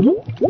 Uh, uh.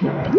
Yeah.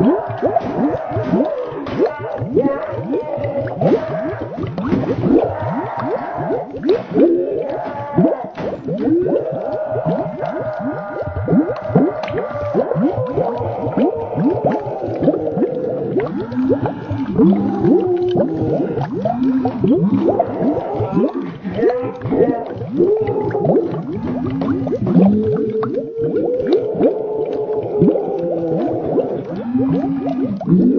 Woo! Woo!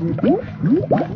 Uhum.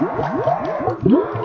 Música